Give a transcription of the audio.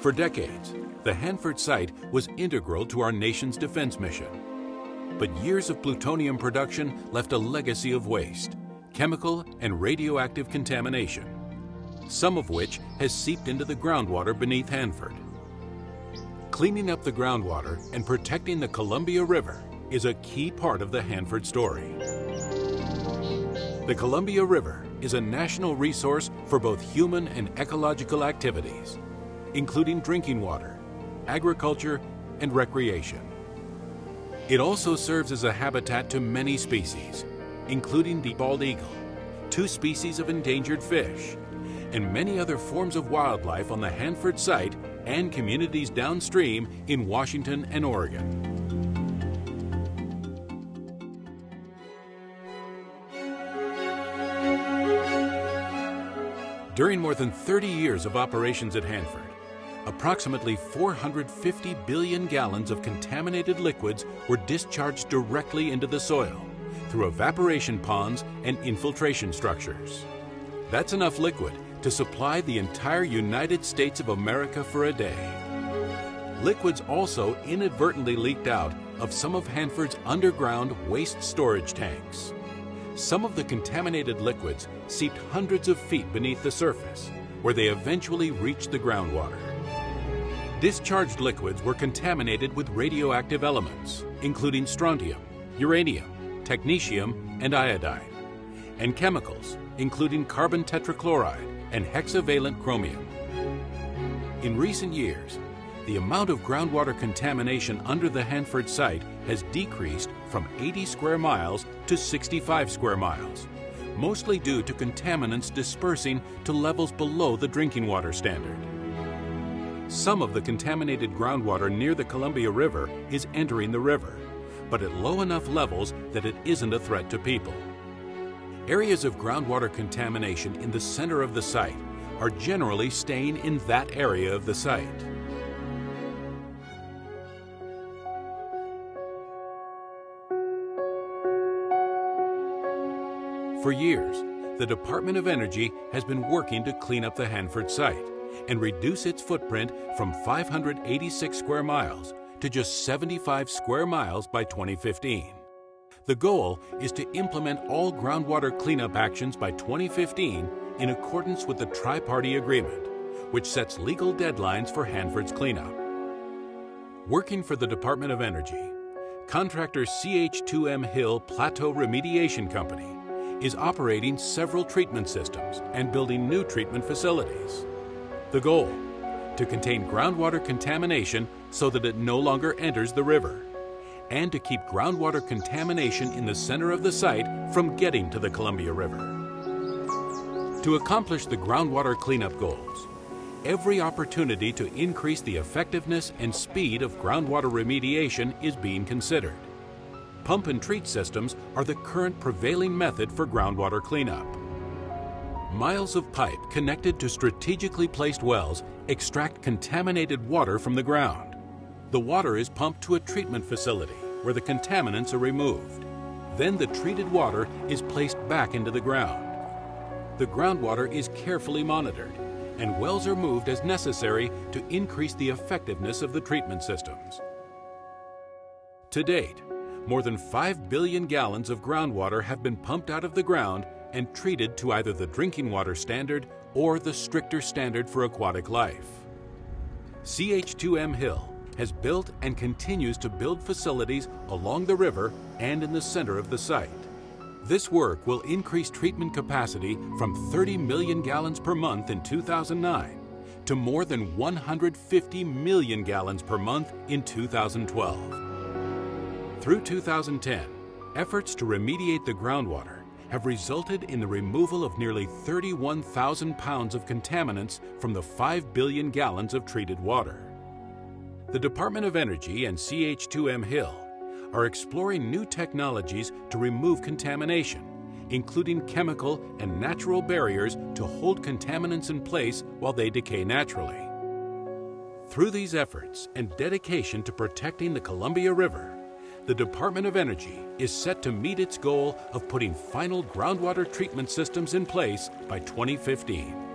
For decades, the Hanford site was integral to our nation's defense mission. But years of plutonium production left a legacy of waste, chemical and radioactive contamination, some of which has seeped into the groundwater beneath Hanford. Cleaning up the groundwater and protecting the Columbia River is a key part of the Hanford story. The Columbia River is a national resource for both human and ecological activities, including drinking water, agriculture, and recreation. It also serves as a habitat to many species, including the bald eagle, two species of endangered fish, and many other forms of wildlife on the Hanford site and communities downstream in Washington and Oregon. During more than 30 years of operations at Hanford, approximately 450 billion gallons of contaminated liquids were discharged directly into the soil through evaporation ponds and infiltration structures. That's enough liquid to supply the entire United States of America for a day. Liquids also inadvertently leaked out of some of Hanford's underground waste storage tanks. Some of the contaminated liquids seeped hundreds of feet beneath the surface, where they eventually reached the groundwater. Discharged liquids were contaminated with radioactive elements, including strontium, uranium, technetium, and iodine, and chemicals, including carbon tetrachloride and hexavalent chromium. In recent years, the amount of groundwater contamination under the Hanford site has decreased from 80 square miles to 65 square miles, mostly due to contaminants dispersing to levels below the drinking water standard. Some of the contaminated groundwater near the Columbia River is entering the river, but at low enough levels that it isn't a threat to people. Areas of groundwater contamination in the center of the site are generally staying in that area of the site. For years, the Department of Energy has been working to clean up the Hanford site and reduce its footprint from 586 square miles to just 75 square miles by 2015. The goal is to implement all groundwater cleanup actions by 2015 in accordance with the Tri-Party Agreement, which sets legal deadlines for Hanford's cleanup. Working for the Department of Energy, contractor CH2M Hill Plateau Remediation Company is operating several treatment systems and building new treatment facilities. The goal? To contain groundwater contamination so that it no longer enters the river, and to keep groundwater contamination in the center of the site from getting to the Columbia River. To accomplish the groundwater cleanup goals, every opportunity to increase the effectiveness and speed of groundwater remediation is being considered pump and treat systems are the current prevailing method for groundwater cleanup. Miles of pipe connected to strategically placed wells extract contaminated water from the ground. The water is pumped to a treatment facility where the contaminants are removed. Then the treated water is placed back into the ground. The groundwater is carefully monitored and wells are moved as necessary to increase the effectiveness of the treatment systems. To date, more than 5 billion gallons of groundwater have been pumped out of the ground and treated to either the drinking water standard or the stricter standard for aquatic life. CH2M Hill has built and continues to build facilities along the river and in the center of the site. This work will increase treatment capacity from 30 million gallons per month in 2009 to more than 150 million gallons per month in 2012. Through 2010, efforts to remediate the groundwater have resulted in the removal of nearly 31,000 pounds of contaminants from the 5 billion gallons of treated water. The Department of Energy and CH2M Hill are exploring new technologies to remove contamination, including chemical and natural barriers to hold contaminants in place while they decay naturally. Through these efforts and dedication to protecting the Columbia River, the Department of Energy is set to meet its goal of putting final groundwater treatment systems in place by 2015.